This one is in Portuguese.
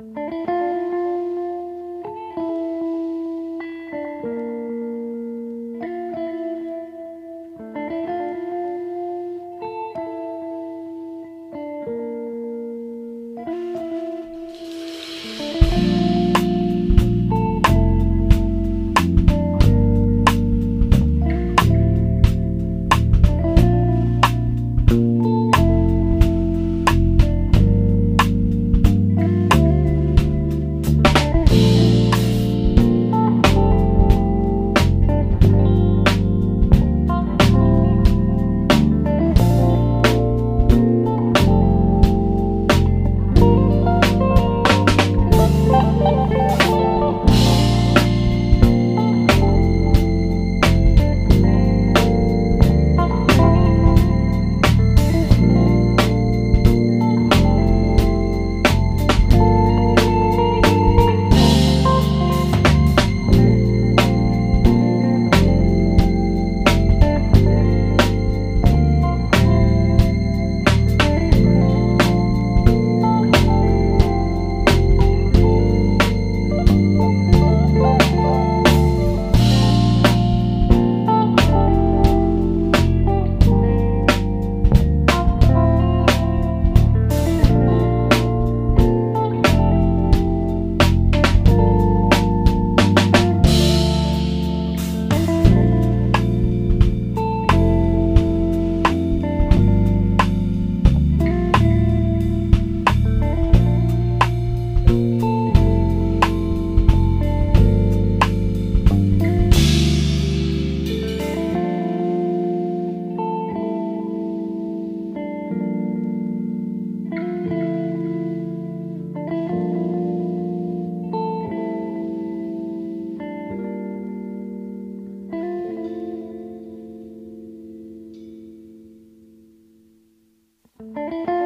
Música Música